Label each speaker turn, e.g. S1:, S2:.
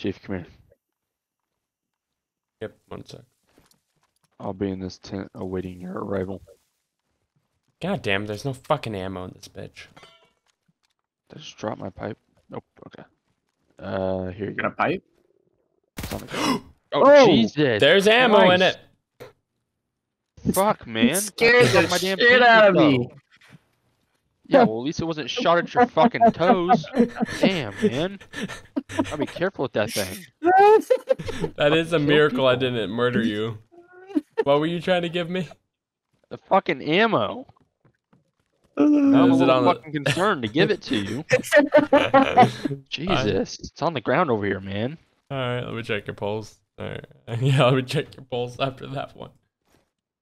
S1: Chief, come here.
S2: Yep, one sec.
S1: I'll be in this tent awaiting your arrival.
S2: God damn, there's no fucking ammo in this bitch.
S1: Did I just drop my pipe? Nope. Okay. Uh, here you
S3: Got a pipe?
S1: It's on the ground. oh,
S3: Oh,
S1: Jesus!
S2: There's ammo in
S1: it. Fuck, man.
S3: scared the
S1: on my damn
S3: shit out of me.
S1: toe. Yeah, well, at least it wasn't shot at your fucking toes. Damn, man. I'll be careful with that thing.
S2: That is a
S1: kill
S2: miracle I didn't murder you. What were you trying to give me?
S1: The fucking ammo. Uh, now I'm a little
S2: on the-
S1: fucking concerned to give it to you. Jesus, it's on the ground over here, man.
S2: Alright, let me check your pulse. Alright. Yeah, let me check your pulse after that one.